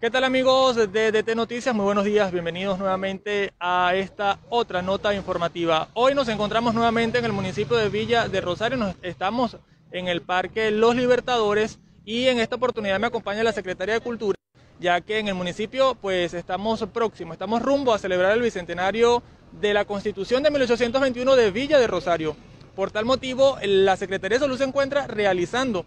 ¿Qué tal amigos de DT Noticias? Muy buenos días, bienvenidos nuevamente a esta otra nota informativa. Hoy nos encontramos nuevamente en el municipio de Villa de Rosario, nos estamos en el Parque Los Libertadores y en esta oportunidad me acompaña la Secretaría de Cultura, ya que en el municipio pues estamos próximos, estamos rumbo a celebrar el bicentenario de la Constitución de 1821 de Villa de Rosario. Por tal motivo, la Secretaría de Salud se encuentra realizando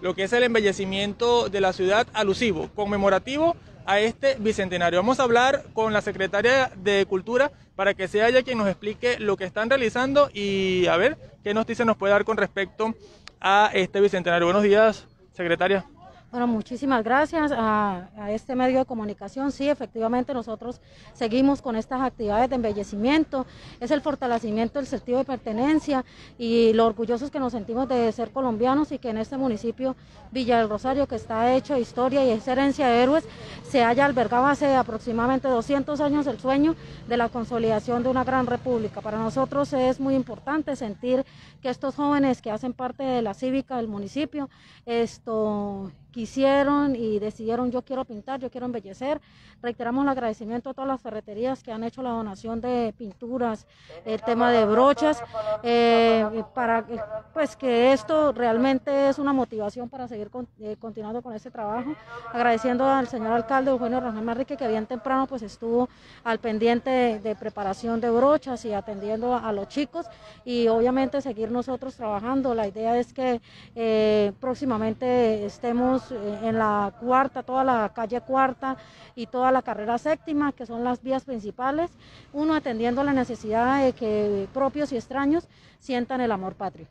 lo que es el embellecimiento de la ciudad alusivo, conmemorativo a este bicentenario. Vamos a hablar con la secretaria de Cultura para que sea ella quien nos explique lo que están realizando y a ver qué noticias nos puede dar con respecto a este bicentenario. Buenos días, secretaria. Bueno, muchísimas gracias a, este medio de comunicación. Sí, efectivamente nosotros seguimos con estas actividades de embellecimiento. Es el fortalecimiento del sentido de pertenencia y lo orgullosos que nos sentimos de ser colombianos y que en este municipio Villa del Rosario, que está hecho de historia y es herencia de héroes, se haya albergado hace aproximadamente 200 años el sueño de la consolidación de una gran república. Para nosotros es muy importante sentir que estos jóvenes que hacen parte de la cívica del municipio, esto quisieron y decidieron yo quiero pintar, yo quiero embellecer. Reiteramos el agradecimiento a todas las ferreterías que han hecho la donación de pinturas, el tema de brochas, eh, para pues que esto realmente es una motivación para seguir eh, continuando con este trabajo. Agradeciendo al señor alcalde Eugenio Rafael Marrique que bien temprano pues estuvo al pendiente de, preparación de brochas y atendiendo a, los chicos y obviamente seguir nosotros trabajando. La idea es que eh, próximamente estemos eh, en la cuarta, toda la calle cuarta y toda la carrera séptima, que son las vías principales, uno atendiendo la necesidad de que propios y extraños sientan el amor patrio.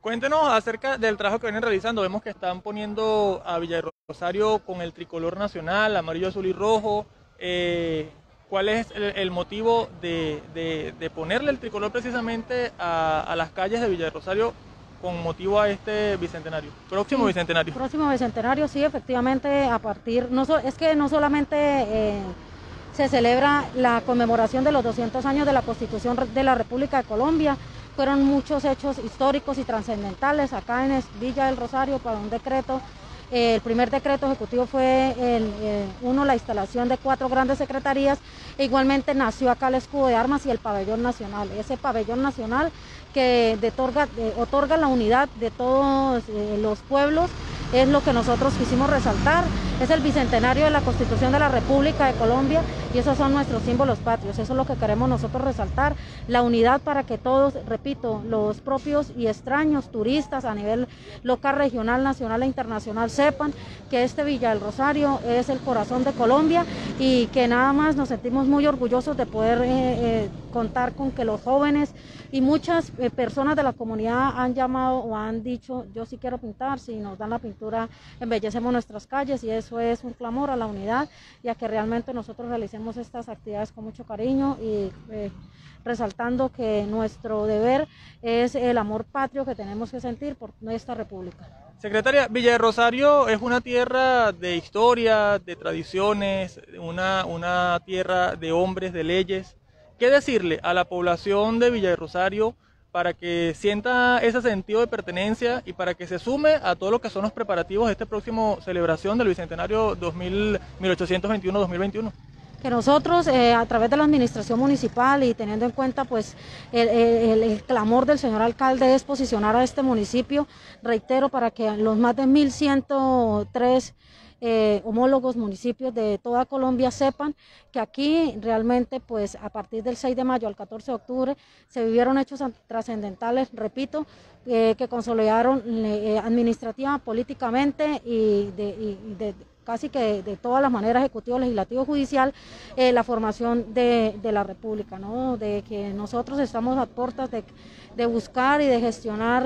Cuéntenos acerca del trabajo que vienen realizando. Vemos que están poniendo a Villa Rosario con el tricolor nacional, amarillo, azul y rojo. Eh, ¿Cuál es el, motivo de, ponerle el tricolor precisamente a, las calles de Villa Rosario con motivo a este bicentenario, próximo bicentenario. Próximo bicentenario, sí, efectivamente, a partir, no es que no solamente eh, se celebra la conmemoración de los 200 años de la Constitución de la República de Colombia, fueron muchos hechos históricos y trascendentales acá en Villa del Rosario para un decreto el primer decreto ejecutivo fue el, eh, uno, la instalación de cuatro grandes secretarías. E igualmente nació acá el escudo de armas y el pabellón nacional. Ese pabellón nacional que otorga la unidad de todos eh, los pueblos es lo que nosotros quisimos resaltar. Es el bicentenario de la Constitución de la República de Colombia y esos son nuestros símbolos patrios. Eso es lo que queremos nosotros resaltar, la unidad para que todos, repito, los propios y extraños turistas a nivel local, regional, nacional e internacional sepan que este Villa del Rosario es el corazón de Colombia y que nada más nos sentimos muy orgullosos de poder eh, eh, contar con que los jóvenes y muchas eh, personas de la comunidad han llamado o han dicho, yo sí quiero pintar, si nos dan la pintura, embellecemos nuestras calles y eso es un clamor a la unidad y a que realmente nosotros realicemos estas actividades con mucho cariño y eh, resaltando que nuestro deber es el amor patrio que tenemos que sentir por nuestra república. Secretaria, Villa de Rosario es una tierra de historia, de tradiciones, una, una tierra de hombres, de leyes. ¿Qué decirle a la población de Villa de Rosario para que sienta ese sentido de pertenencia y para que se sume a todo lo que son los preparativos de esta próxima celebración del Bicentenario 1821-2021? que nosotros eh, a través de la administración municipal y teniendo en cuenta pues el, clamor del señor alcalde es posicionar a este municipio, reitero, para que los más de 1.103 eh, homólogos municipios de toda Colombia sepan que aquí realmente pues a partir del 6 de mayo al 14 de octubre se vivieron hechos trascendentales, repito, eh, que consolidaron eh, administrativa, políticamente y de, casi que de, todas las maneras, ejecutivo, legislativo, judicial, la formación de, la República, ¿no? de que nosotros estamos a puertas de, buscar y de gestionar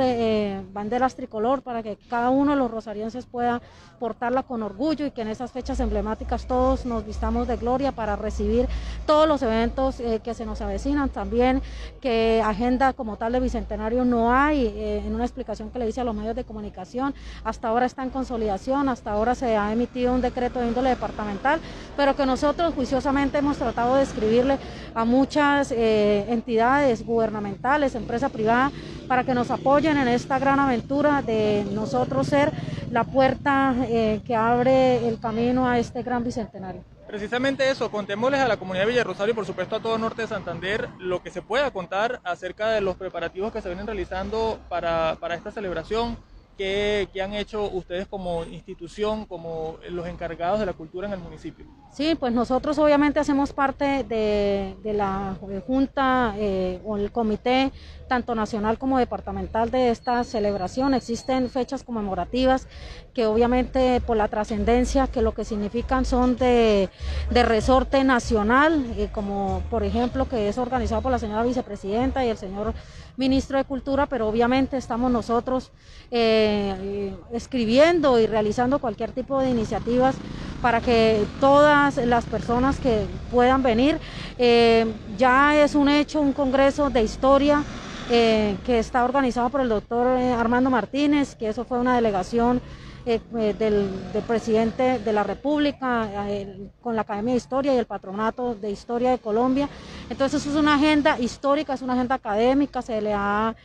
banderas tricolor para que cada uno de los rosarienses pueda portarla con orgullo y que en esas fechas emblemáticas todos nos vistamos de gloria para recibir todos los eventos eh, que se nos avecinan. También que agenda como tal de Bicentenario no hay, eh, en una explicación que le hice a los medios de comunicación, hasta ahora está en consolidación, hasta ahora se ha emitido un decreto de índole departamental, pero que nosotros juiciosamente hemos tratado de escribirle a muchas eh, entidades gubernamentales, empresa privada, para que nos apoyen en esta gran aventura de nosotros ser la puerta eh, que abre el camino a este gran bicentenario. Precisamente eso, contémosles a la comunidad de Rosario y por supuesto a todo norte de Santander lo que se pueda contar acerca de los preparativos que se vienen realizando para, para esta celebración, ¿Qué, han hecho ustedes como institución, como los encargados de la cultura en el municipio? Sí, pues nosotros obviamente hacemos parte de, la Junta eh, o el comité, tanto nacional como departamental de esta celebración. Existen fechas conmemorativas que obviamente por la trascendencia, que lo que significan son de, resorte nacional, eh, como por ejemplo que es organizado por la señora vicepresidenta y el señor ministro de Cultura, pero obviamente estamos nosotros eh, escribiendo y realizando cualquier tipo de iniciativas para que todas las personas que puedan venir, eh, ya es un hecho, un congreso de historia eh, que está organizado por el doctor Armando Martínez, que eso fue una delegación eh, eh, del, presidente de la República, eh, con la Academia de Historia y el Patronato de Historia de Colombia. Entonces es una agenda histórica, es una agenda académica, se le ha,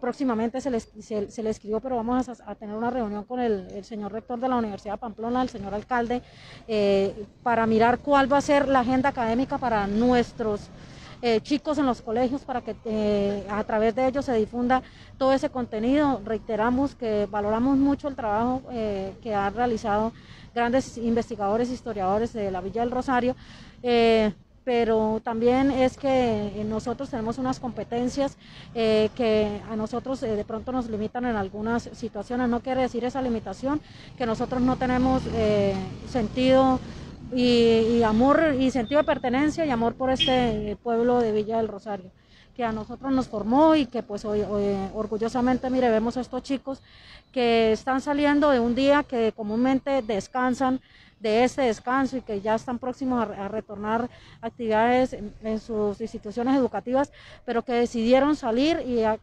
próximamente se le, se, le, escribió, pero vamos a, tener una reunión con el, el, señor rector de la Universidad de Pamplona, el señor alcalde, para mirar cuál va a ser la agenda académica para nuestros eh, chicos en los colegios para que eh, a través de ellos se difunda todo ese contenido. Reiteramos que valoramos mucho el trabajo eh, que han realizado grandes investigadores, historiadores de la Villa del Rosario pero también es que nosotros tenemos unas competencias que a nosotros de pronto nos limitan en algunas situaciones. No quiere decir esa limitación que nosotros no tenemos sentido y, amor y sentido de pertenencia y amor por este pueblo de Villa del Rosario que a nosotros nos formó y que pues hoy, orgullosamente mire vemos a estos chicos que están saliendo de un día que comúnmente descansan de este descanso y que ya están próximos a, retornar actividades en, sus instituciones educativas, pero que decidieron salir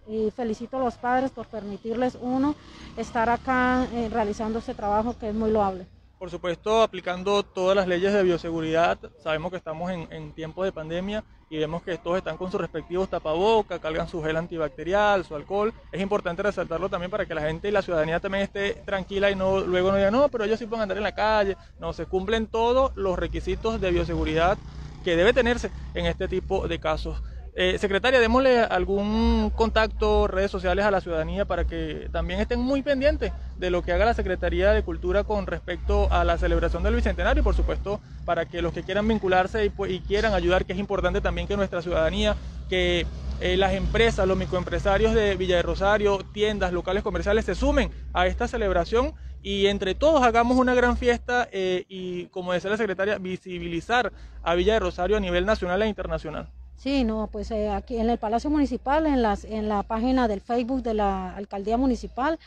y, felicito a los padres por permitirles uno estar acá eh, realizando este trabajo que es muy loable. Por supuesto, aplicando todas las leyes de bioseguridad, sabemos que estamos en, tiempos de pandemia y vemos que todos están con sus respectivos tapabocas, cargan su gel antibacterial, su alcohol. Es importante resaltarlo también para que la gente y la ciudadanía también esté tranquila y no luego no diga, no, pero ellos sí pueden andar en la calle. No, se cumplen todos los requisitos de bioseguridad que debe tenerse en este tipo de casos. Eh, secretaria, démosle algún contacto, redes sociales a la ciudadanía para que también estén muy pendientes de lo que haga la Secretaría de Cultura con respecto a la celebración del Bicentenario y por supuesto para que los que quieran vincularse y, pues, quieran ayudar, que es importante también que nuestra ciudadanía, que eh, las empresas, los microempresarios de Villa de Rosario, tiendas, locales comerciales se sumen a esta celebración y entre todos hagamos una gran fiesta eh, y, como decía la secretaria, visibilizar a Villa de Rosario a nivel nacional e internacional. Sí, no, pues eh, aquí en el Palacio Municipal, en, las, en la página del Facebook de la Alcaldía Municipal,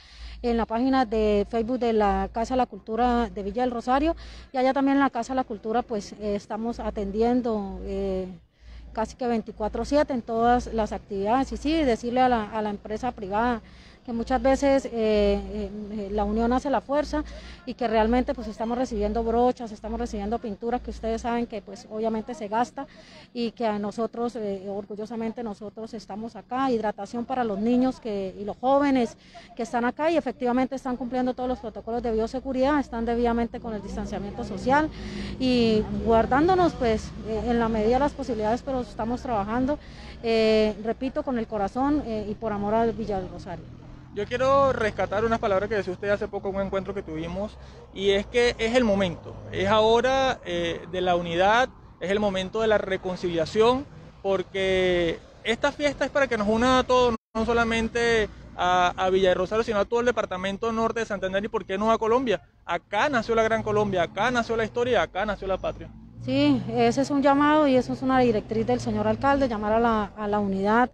en la página de Facebook de la Casa de la Cultura de Villa del Rosario y allá también en la Casa de la Cultura pues eh, estamos atendiendo eh, casi que 24/7 en todas las actividades y sí, decirle a la, a la empresa privada que muchas veces eh, eh, la unión hace la fuerza y que realmente pues estamos recibiendo brochas, estamos recibiendo pinturas que ustedes saben que pues obviamente se gasta y que a nosotros, eh, orgullosamente nosotros estamos acá, hidratación para los niños que, y los jóvenes que están acá y efectivamente están cumpliendo todos los protocolos de bioseguridad, están debidamente con el distanciamiento social y guardándonos pues en la medida de las posibilidades, pero estamos trabajando, repito, con el corazón y por amor al Villa del Rosario. Yo quiero rescatar unas palabras que decía usted hace poco en un encuentro que tuvimos y es que es el momento, es ahora eh, de la unidad, es el momento de la reconciliación porque esta fiesta es para que nos una a todos, no solamente a, a Villa de Rosario, sino a todo el departamento norte de Santander y por qué no a Colombia. Acá nació la Gran Colombia, acá nació la historia, acá nació la patria. Sí, ese es un llamado y eso es una directriz del señor alcalde, llamar a la, a la unidad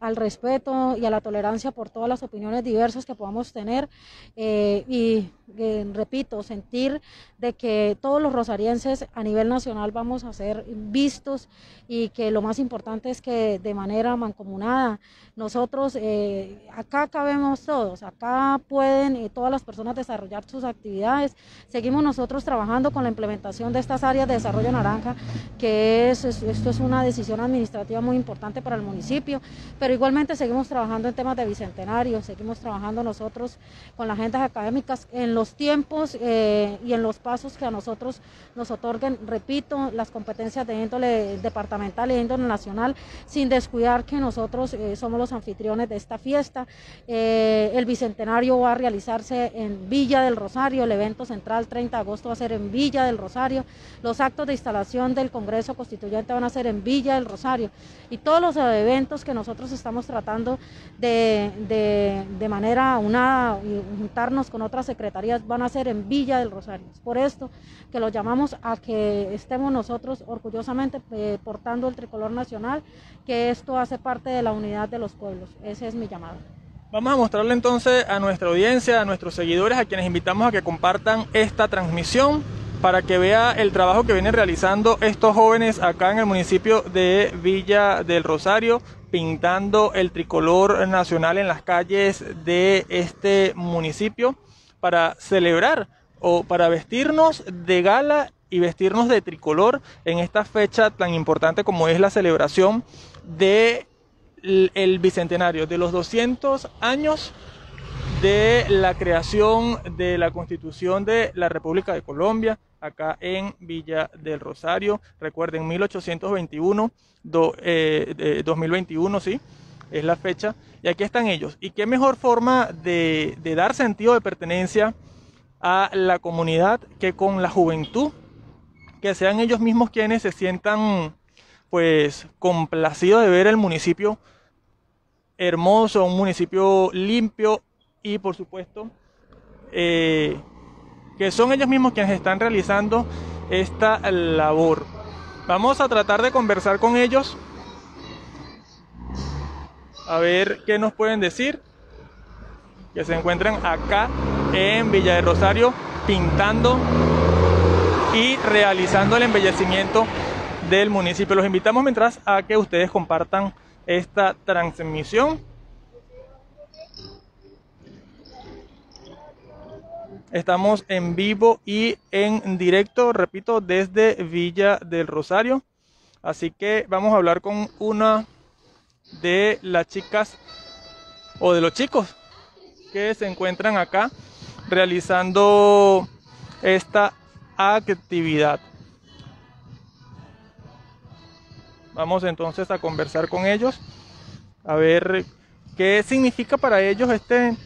al respeto y a la tolerancia por todas las opiniones diversas que podamos tener. Eh, y repito, sentir de que todos los rosarienses a nivel nacional vamos a ser vistos y que lo más importante es que de manera mancomunada nosotros, eh, acá cabemos todos, acá pueden eh, todas las personas desarrollar sus actividades. Seguimos nosotros trabajando con la implementación de estas áreas de desarrollo naranja, que es, esto es una decisión administrativa muy importante para el municipio, pero igualmente seguimos trabajando en temas de bicentenario, seguimos trabajando nosotros con las agendas académicas en los tiempos eh, y en los pasos que a nosotros nos otorguen, repito, las competencias de índole departamental e índole nacional, sin descuidar que nosotros somos los anfitriones de esta fiesta. Eh, el Bicentenario va a realizarse en Villa del Rosario, el evento central 30 de agosto va a ser en Villa del Rosario, los actos de instalación del Congreso Constituyente van a ser en Villa del Rosario y todos los eventos que nosotros estamos tratando de, de, manera unada y juntarnos con otras secretarías van a ser en Villa del Rosario. Por esto que lo llamamos a que estemos nosotros orgullosamente eh, portando el tricolor nacional, que esto hace parte de la unidad de los pueblos. Ese es mi llamado. Vamos a mostrarle entonces a nuestra audiencia, a nuestros seguidores, a quienes invitamos a que compartan esta transmisión para que vea el trabajo que vienen realizando estos jóvenes acá en el municipio de Villa del Rosario, pintando el tricolor nacional en las calles de este municipio para celebrar o para vestirnos de gala y vestirnos de tricolor en esta fecha tan importante como es la celebración de el bicentenario de los 200 años de la creación de la constitución de la República de Colombia, acá en Villa del Rosario. Recuerden, 1821, 2021, eh, sí, es la fecha. Y aquí están ellos. ¿Y qué mejor forma de, dar sentido de pertenencia a la comunidad que con la juventud? Que sean ellos mismos quienes se sientan pues complacido de ver el municipio hermoso, un municipio limpio y por supuesto eh, que son ellos mismos quienes están realizando esta labor. Vamos a tratar de conversar con ellos a ver qué nos pueden decir. Que se encuentran acá en Villa de Rosario pintando y realizando el embellecimiento del municipio. Los invitamos mientras a que ustedes compartan esta transmisión. Estamos en vivo y en directo, repito, desde Villa del Rosario. Así que vamos a hablar con una de las chicas o de los chicos que se encuentran acá realizando esta actividad. Vamos entonces a conversar con ellos, a ver qué significa para ellos este,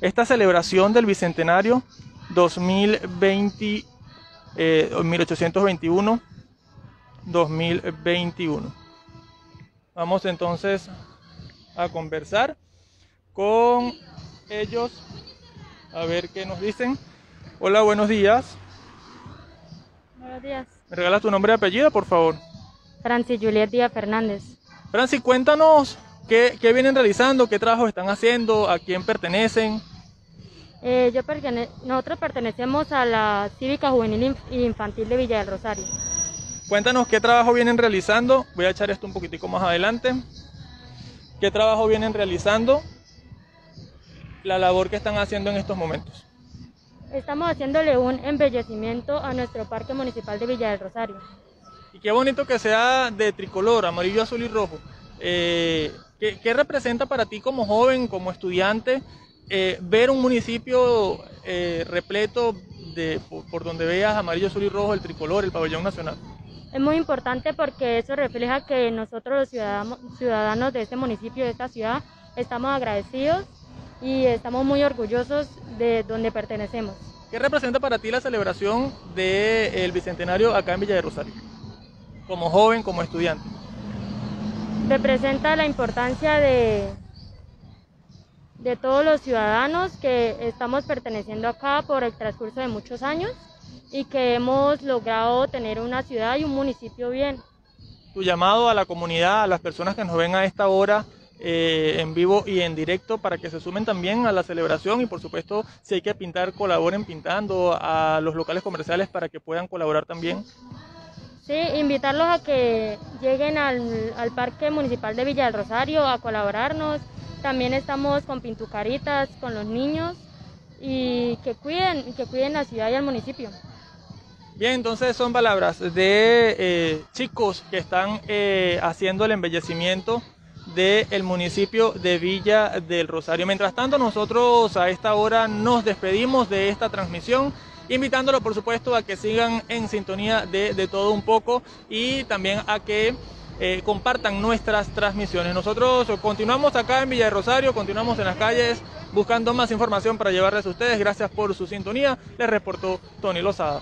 esta celebración del Bicentenario 2020, 1821, 2021. Vamos entonces a conversar con ellos, a ver qué nos dicen. Hola, buenos días. Buenos días. ¿Me regalas tu nombre y apellido, por favor? Francis Juliet Díaz Fernández. Francis, cuéntanos qué, vienen realizando, qué trabajos están haciendo, a quién pertenecen. Eh, yo nosotros pertenecemos a la Cívica Juvenil e Infantil de Villa del Rosario. Cuéntanos qué trabajo vienen realizando. Voy a echar esto un poquitico más adelante. ¿Qué trabajo vienen realizando? La labor que están haciendo en estos momentos. Estamos haciéndole un embellecimiento a nuestro Parque Municipal de Villa del Rosario. Y qué bonito que sea de tricolor, amarillo, azul y rojo. Eh, ¿qué, representa para ti como joven, como estudiante, eh, ver un municipio eh, repleto de, por, donde veas amarillo, azul y rojo, el tricolor, el pabellón nacional? Es muy importante porque eso refleja que nosotros los ciudadanos, ciudadanos de este municipio, de esta ciudad, estamos agradecidos y estamos muy orgullosos de donde pertenecemos. ¿Qué representa para ti la celebración del Bicentenario acá en Villa de Rosario? como joven, como estudiante? Representa la importancia de, de todos los ciudadanos que estamos perteneciendo acá por el transcurso de muchos años y que hemos logrado tener una ciudad y un municipio bien. Tu llamado a la comunidad, a las personas que nos ven a esta hora eh, en vivo y en directo para que se sumen también a la celebración y por supuesto si hay que pintar colaboren pintando a los locales comerciales para que puedan colaborar también. Sí, invitarlos a que lleguen al, al Parque Municipal de Villa del Rosario a colaborarnos. También estamos con pintucaritas con los niños y que cuiden, que cuiden la ciudad y el municipio. Bien, entonces son palabras de eh, chicos que están eh, haciendo el embellecimiento del municipio de Villa del Rosario. Mientras tanto, nosotros a esta hora nos despedimos de esta transmisión, invitándolo por supuesto a que sigan en sintonía de, de todo un poco y también a que eh, compartan nuestras transmisiones. Nosotros continuamos acá en Villa de Rosario, continuamos en las calles buscando más información para llevarles a ustedes. Gracias por su sintonía. Les reportó Tony Lozada.